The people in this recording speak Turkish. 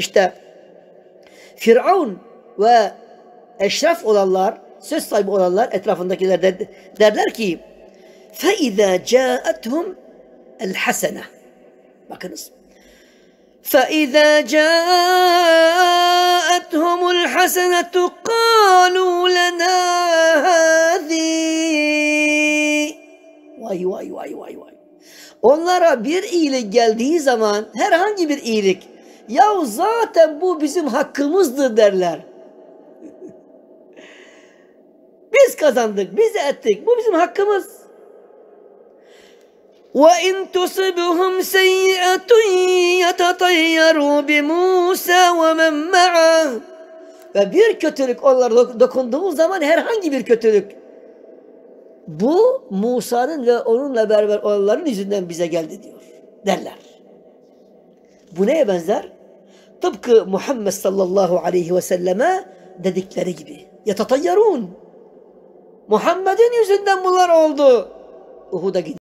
İşte Firavun ve eşraf olanlar, söz sahibi olanlar etrafındakiler de, derler ki فَاِذَا جَاءَتْهُمْ الْحَسَنَةِ Bakınız. فَاِذَا جَاءَتْهُمُ الْحَسَنَةُ قَالُوا لَنَا هَذِي Vay vay vay vay vay. Onlara bir iyilik geldiği zaman herhangi bir iyilik ya zaten bu bizim hakkımızdır derler. Biz kazandık, biz ettik. Bu bizim hakkımız. وَاِنْ تُصِبْهُمْ سَيِّئَةٌ يَتَطَيَّرُوا بِمُوسَى وَمَنْ مَعَهُ Ve bir kötülük onlara dokunduğu zaman herhangi bir kötülük bu Musa'nın ve onunla beraber olanların yüzünden bize geldi diyor derler. Bu neye benzer? Tıpkı Muhammed sallallahu aleyhi ve selleme dedikleri gibi. Yatatayyarun. Muhammed'in yüzünden bunlar oldu. Uhud'a gidiyor.